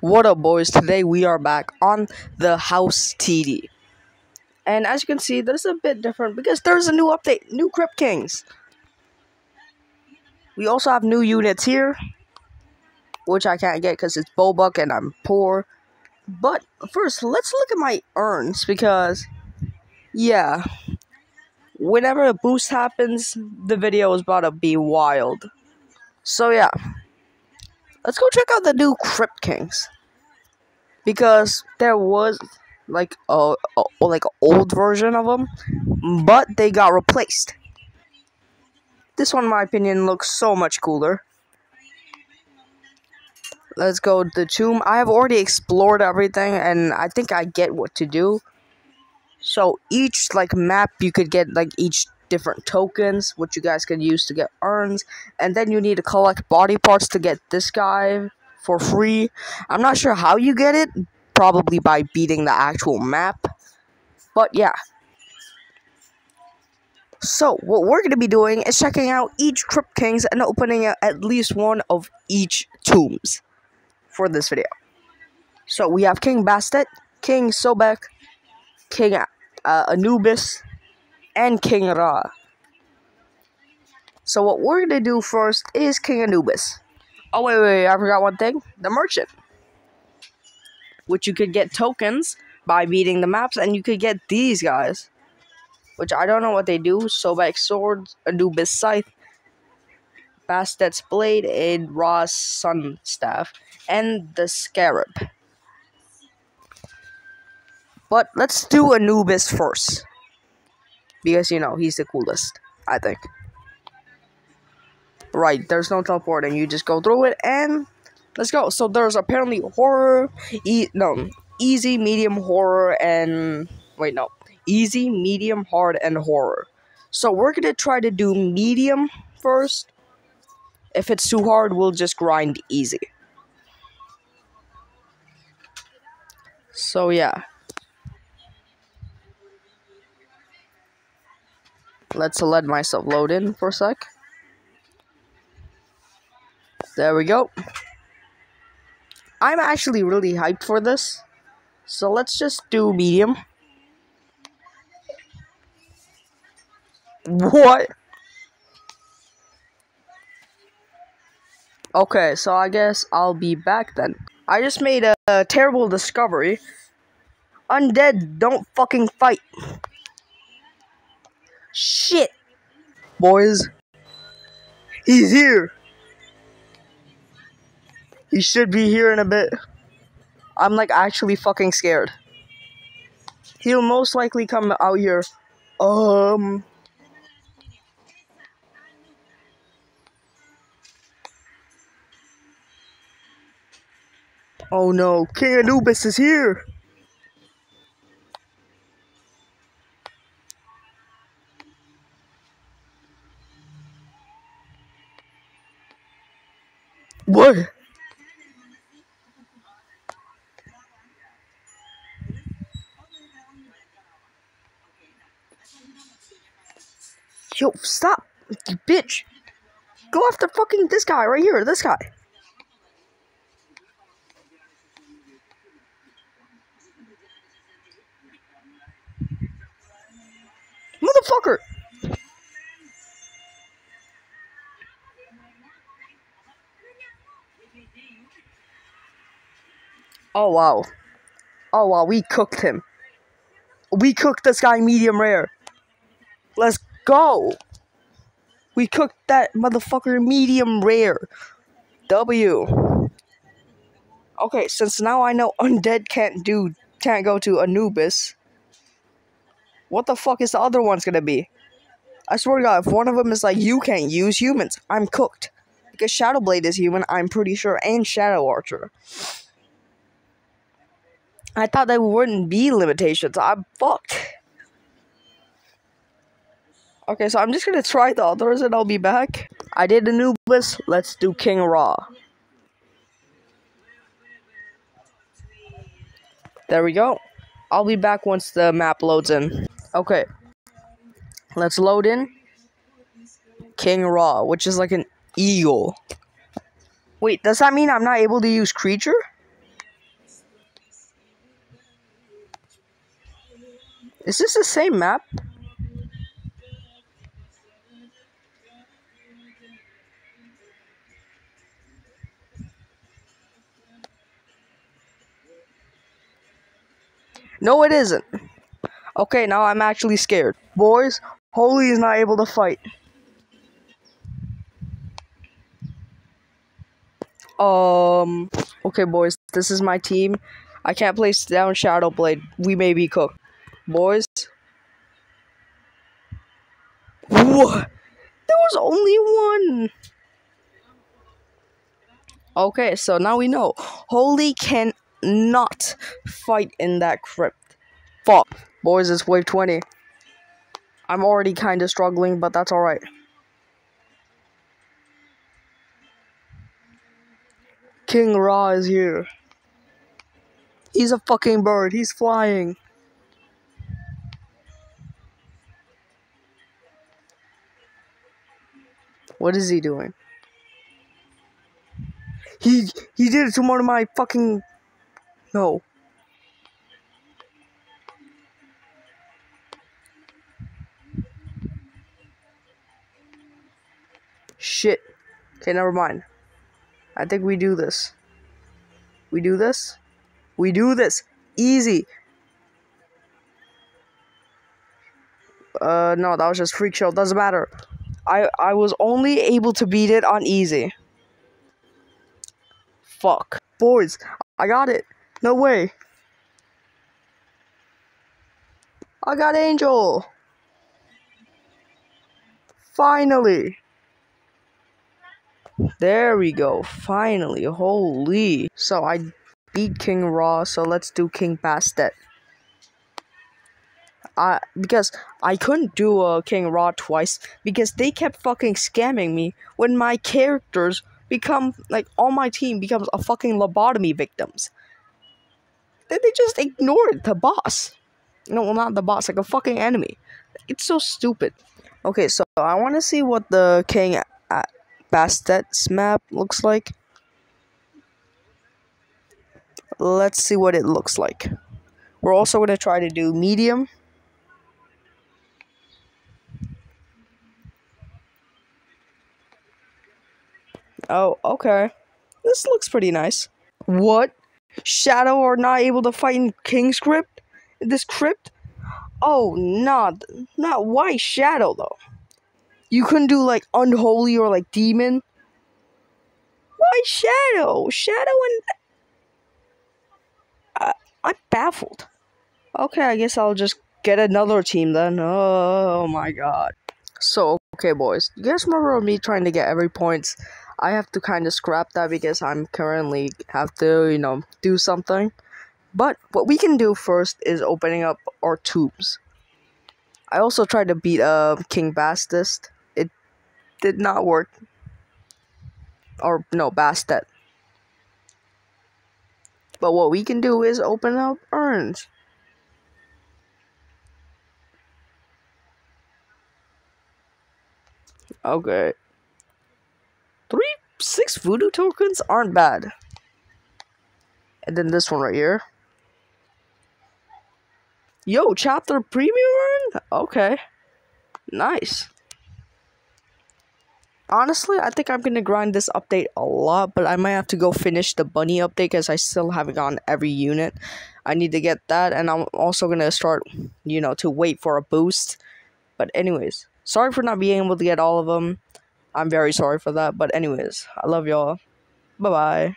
What up, boys? Today we are back on the House TD. And as you can see, this is a bit different because there's a new update, new Crypt Kings. We also have new units here, which I can't get because it's Bulbuck and I'm poor. But first, let's look at my urns because, yeah, whenever a boost happens, the video is about to be wild. So, yeah. Let's go check out the new Crypt Kings. Because there was like a, a like old version of them, but they got replaced. This one, in my opinion, looks so much cooler. Let's go to the tomb. I have already explored everything, and I think I get what to do. So each like map, you could get like each different tokens, which you guys can use to get urns, and then you need to collect body parts to get this guy for free. I'm not sure how you get it, probably by beating the actual map, but yeah. So, what we're going to be doing is checking out each Crypt Kings and opening at least one of each tombs for this video. So, we have King Bastet, King Sobek, King uh, Anubis, and King Ra. So what we're gonna do first is King Anubis. Oh wait, wait, I forgot one thing. The merchant. Which you could get tokens by beating the maps, and you could get these guys. Which I don't know what they do. Sobek Sword, Anubis Scythe, Bastet's Blade, and Ra's Sun Staff, and the Scarab. But let's do Anubis first because you know he's the coolest. I think. Right, there's no teleporting. You just go through it and let's go. So there's apparently horror, e no, easy, medium, horror, and wait, no, easy, medium, hard, and horror. So we're gonna try to do medium first. If it's too hard, we'll just grind easy. So yeah. Let's let myself load in for a sec. There we go. I'm actually really hyped for this. So let's just do medium. What? Okay, so I guess I'll be back then. I just made a, a terrible discovery. Undead don't fucking fight. Shit! Boys. He's here! He should be here in a bit. I'm like actually fucking scared. He'll most likely come out here. Um. Oh no, King Anubis is here! What? Yo, stop! You bitch! Go after fucking this guy right here, this guy! Motherfucker! Oh wow. Oh wow, we cooked him. We cooked this guy medium rare. Let's go. We cooked that motherfucker medium rare. W. Okay, since now I know undead can't do can't go to Anubis. What the fuck is the other one's gonna be? I swear to God, if one of them is like you can't use humans, I'm cooked. Because Shadowblade is human, I'm pretty sure, and Shadow Archer. I thought there wouldn't be limitations. I'm fucked. Okay, so I'm just gonna try the others and I'll be back. I did Anubis, let's do King Ra. There we go. I'll be back once the map loads in. Okay. Let's load in. King Ra, which is like an eagle. Wait, does that mean I'm not able to use creature? Is this the same map? No, it isn't. Okay, now I'm actually scared. Boys, Holy is not able to fight. Um, okay, boys, this is my team. I can't place down Shadow Blade. We may be cooked. Boys. What? There was only one. Okay, so now we know. Holy cannot fight in that crypt. Fuck. Boys, it's wave 20. I'm already kind of struggling, but that's alright. King Ra is here. He's a fucking bird. He's flying. What is he doing? He he did it to one of my fucking no. Shit. Okay, never mind. I think we do this. We do this. We do this. Easy. Uh, no, that was just freak show. Doesn't matter. I I was only able to beat it on easy. Fuck. Boys, I got it. No way. I got Angel. Finally. There we go. Finally. Holy. So I beat King Ra, so let's do King Bastet. I because I couldn't do a uh, King Ra twice because they kept fucking scamming me when my characters become like all my team becomes a fucking lobotomy victims. Then they just ignored the boss. No, well, not the boss, like a fucking enemy. It's so stupid. Okay, so I want to see what the King Bastet's map looks like. Let's see what it looks like. We're also going to try to do medium. Oh, okay. This looks pretty nice. What? Shadow are not able to fight in King's Crypt? This crypt? Oh, not, not why Shadow though? You couldn't do like unholy or like demon. Why Shadow? Shadow and uh, I'm baffled. Okay, I guess I'll just get another team then. Oh my god. So okay, boys. You guys remember me trying to get every points? I have to kind of scrap that because I'm currently have to, you know, do something. But what we can do first is opening up our tubes. I also tried to beat uh King Bastist. It did not work. Or no, Bastet. But what we can do is open up urns. Okay. Voodoo tokens aren't bad. And then this one right here. Yo, chapter premium? Okay. Nice. Honestly, I think I'm gonna grind this update a lot, but I might have to go finish the bunny update because I still haven't gotten every unit. I need to get that, and I'm also gonna start, you know, to wait for a boost. But anyways, sorry for not being able to get all of them. I'm very sorry for that. But anyways, I love y'all. Bye bye.